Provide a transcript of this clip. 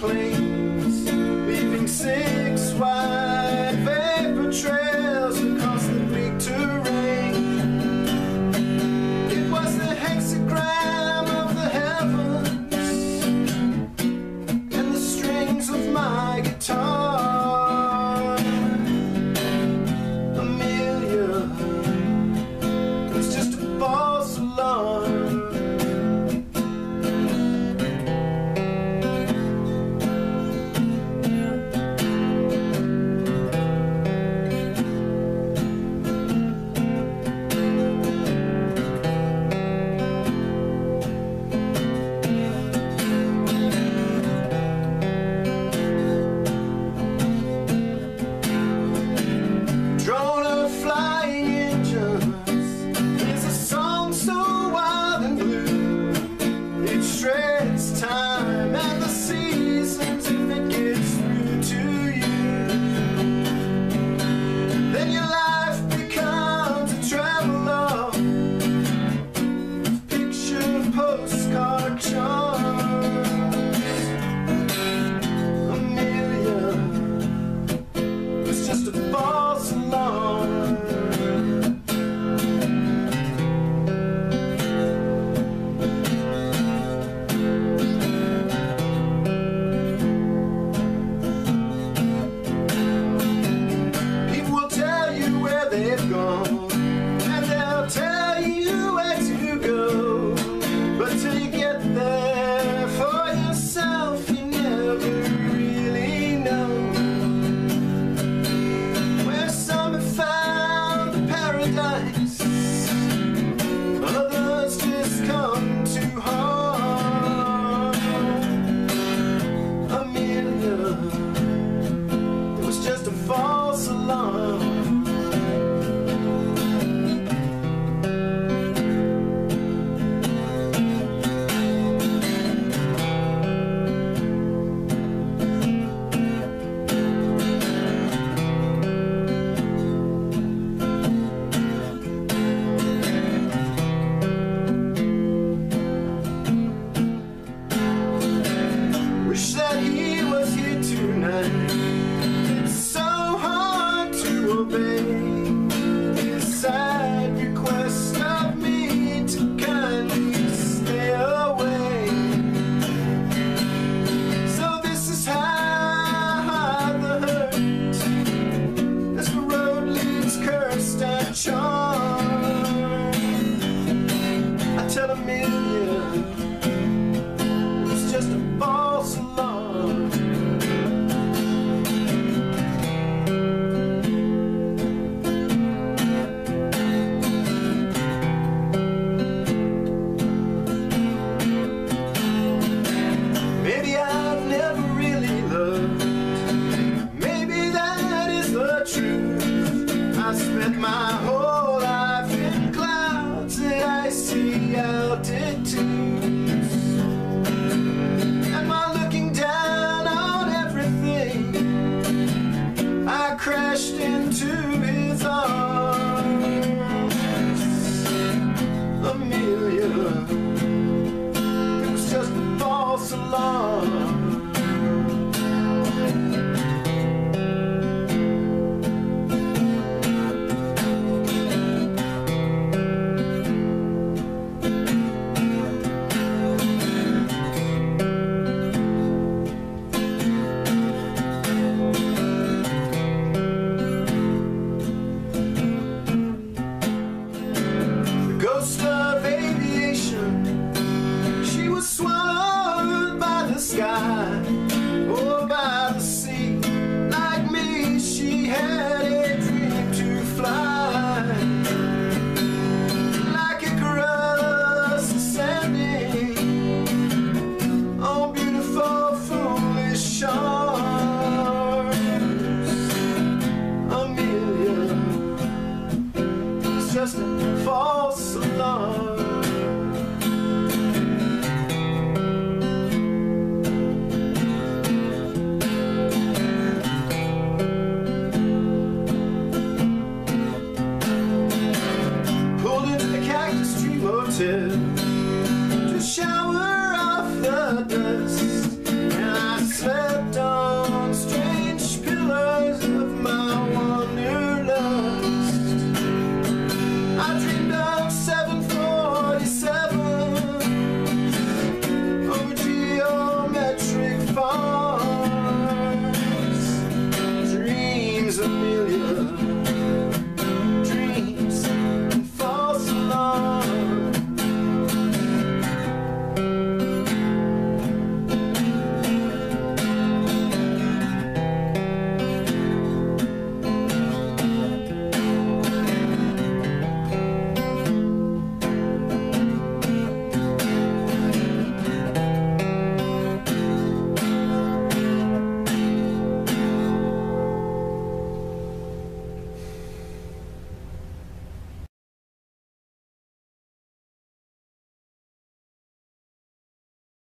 cling. It's just a ball salon. Maybe I've never really loved. Maybe that is the truth. I spent my whole life in clouds that I see out. Oh. just